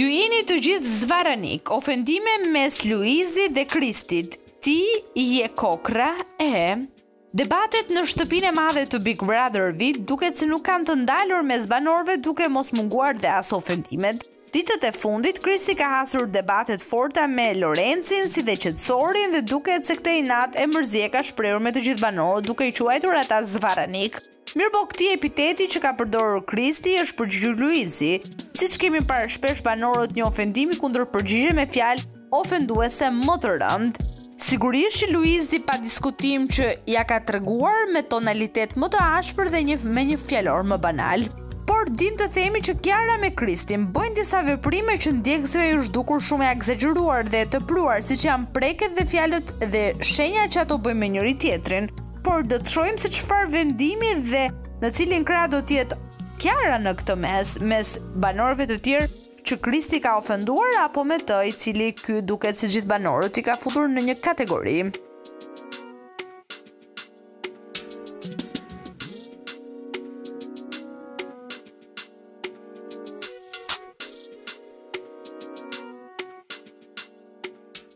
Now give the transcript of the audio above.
Ju jeni të gjithë zvarranikë, ofendime mes Luizit dhe Kristit. Ti je kokrra e Debatet në shtëpinë e madhe të Big Brother vip duket se nuk kanë të ndalur mes banorëve duke mos munguar dhe as ofendimet. Ditët e fundit, Kristi ka hasur debate të forta me Lorencin si dhe qetësorin dhe duket se këtë inat e mërzi e ka shprehur me të gjithë banorët duke i quajtur ata zvarranikë. Mirëpo këtij epiteti që ka përdorur Kristi i është përgjigjur Luizi. Siç kemi parë shpesh banorët një ofendimi i kundërpërgjigjen me fjalë ofenduese më të rëndë. Sigurisht që Luizi pa diskutim që ja ka treguar me tonalitet më të ashpër dhe një me një fjalor më banal. Por dim të themi që Kiara me Kristin bëjnë disa veprime që ndjekësve u është dukur shumë e ekzagjeruar dhe e tepruar, siç janë prekjet dhe fjalët dhe shenjat që ato bëjnë me njëri tjetrin. por do të shohim se çfarë vendimi dhe në cilin krah do të jetë Kiara në këtë mes, mes banorëve të tjerë që Kristi ka ofenduar apo me të i cili ky duket se gjithë banorët i ka futur në një kategori.